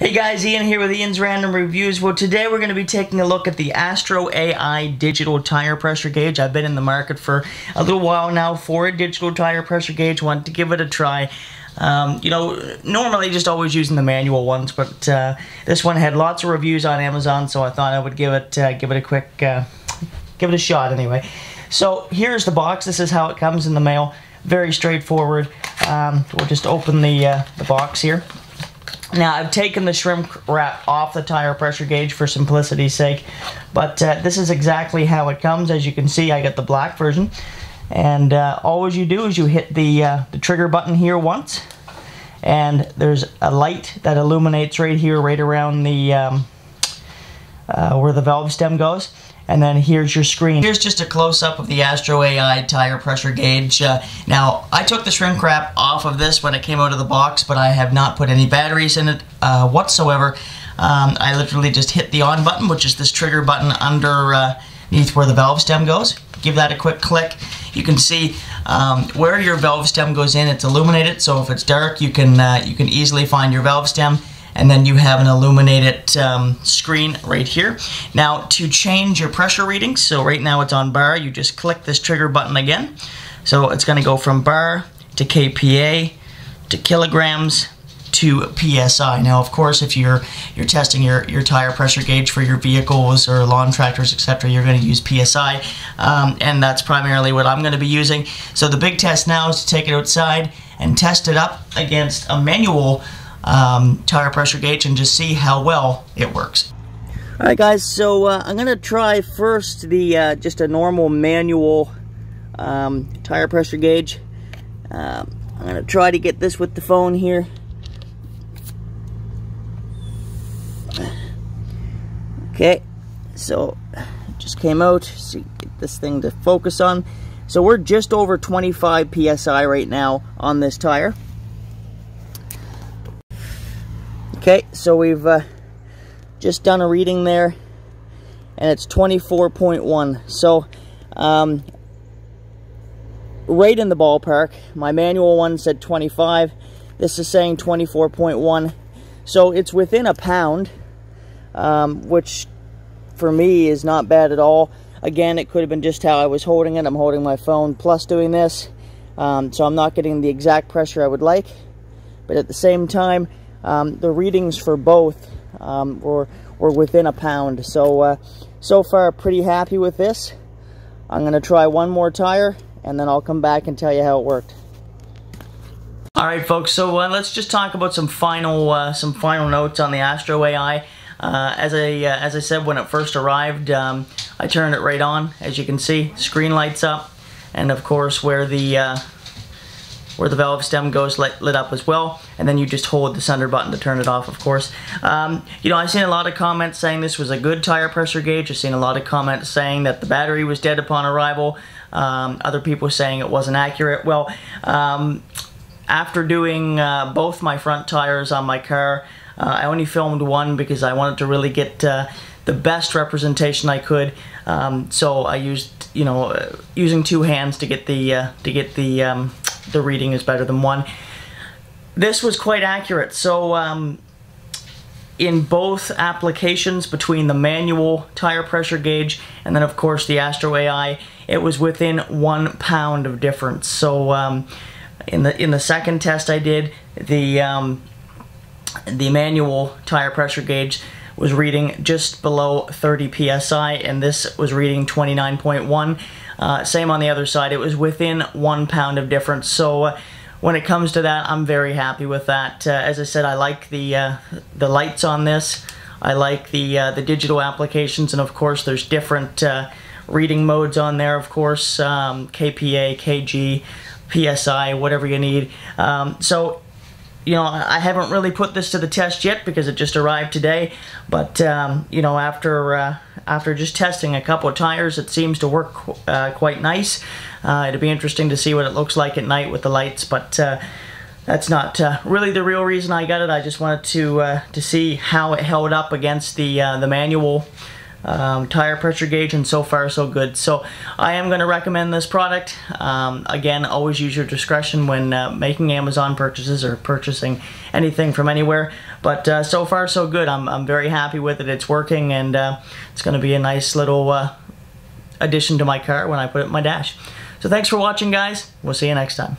Hey guys, Ian here with Ian's Random Reviews. Well, today we're going to be taking a look at the Astro AI digital tire pressure gauge. I've been in the market for a little while now for a digital tire pressure gauge. Wanted to give it a try. Um, you know, normally just always using the manual ones, but uh, this one had lots of reviews on Amazon, so I thought I would give it uh, give it a quick uh, give it a shot anyway. So here's the box. This is how it comes in the mail. Very straightforward. Um, we'll just open the uh, the box here. Now, I've taken the shrink wrap off the tire pressure gauge for simplicity's sake, but uh, this is exactly how it comes. As you can see, I got the black version, and uh, all you do is you hit the, uh, the trigger button here once, and there's a light that illuminates right here, right around the um, uh, where the valve stem goes and then here's your screen. Here's just a close-up of the Astro AI tire pressure gauge. Uh, now, I took the shrink wrap off of this when it came out of the box, but I have not put any batteries in it uh, whatsoever. Um, I literally just hit the on button, which is this trigger button underneath where the valve stem goes. Give that a quick click. You can see um, where your valve stem goes in. It's illuminated, so if it's dark, you can uh, you can easily find your valve stem and then you have an illuminated um, screen right here. Now to change your pressure readings, so right now it's on bar, you just click this trigger button again. So it's going to go from bar to kPa to kilograms to PSI. Now, of course, if you're you're testing your, your tire pressure gauge for your vehicles or lawn tractors, etc., you're going to use PSI, um, and that's primarily what I'm going to be using. So the big test now is to take it outside and test it up against a manual um, tire pressure gauge and just see how well it works. Alright guys, so uh, I'm to try first the uh, just a normal manual um, tire pressure gauge. Um, I'm to try to get this with the phone here. Okay, so just came out, so get this thing to focus on. So we're just over 25 PSI right now on this tire. Okay, so we've uh, just done a reading there, and it's 24.1. So, um, right in the ballpark. My manual one said 25. This is saying 24.1. So it's within a pound, um, which for me is not bad at all. Again, it could have been just how I was holding it. I'm holding my phone plus doing this. Um, so I'm not getting the exact pressure I would like. But at the same time, um, the readings for both um, were, were within a pound. So, uh, so far, pretty happy with this. I'm going to try one more tire, and then I'll come back and tell you how it worked. All right, folks. So uh, let's just talk about some final uh, some final notes on the Astro AI. Uh, as I uh, as I said when it first arrived, um, I turned it right on. As you can see, screen lights up, and of course where the uh, where the valve stem goes lit, lit, up as well and then you just hold the center button to turn it off of course. Um, you know I've seen a lot of comments saying this was a good tire pressure gauge. I've seen a lot of comments saying that the battery was dead upon arrival. Um, other people saying it wasn't accurate. Well um, after doing uh, both my front tires on my car uh, I only filmed one because I wanted to really get uh, the best representation I could. Um, so I used you know uh, using two hands to get the uh, to get the um, the reading is better than one. This was quite accurate. So um, in both applications between the manual tire pressure gauge and then of course the Astro AI, it was within one pound of difference. So um, in the in the second test I did, the um, the manual tire pressure gauge was reading just below 30 psi and this was reading 29.1 uh, same on the other side. It was within one pound of difference. So uh, when it comes to that, I'm very happy with that. Uh, as I said, I like the uh, the lights on this. I like the uh, the digital applications, and of course, there's different uh, reading modes on there. Of course, um, KPA, KG, PSI, whatever you need. Um, so you know, I haven't really put this to the test yet because it just arrived today. But um, you know, after uh, after just testing a couple of tires, it seems to work uh, quite nice. Uh, it'll be interesting to see what it looks like at night with the lights, but uh, that's not uh, really the real reason I got it. I just wanted to uh, to see how it held up against the the manual um, tire pressure gauge and so far so good. So I am going to recommend this product. Um, again, always use your discretion when uh, making Amazon purchases or purchasing anything from anywhere. But uh, so far so good. I'm, I'm very happy with it. It's working and uh, it's going to be a nice little uh, addition to my car when I put it in my dash. So thanks for watching guys. We'll see you next time.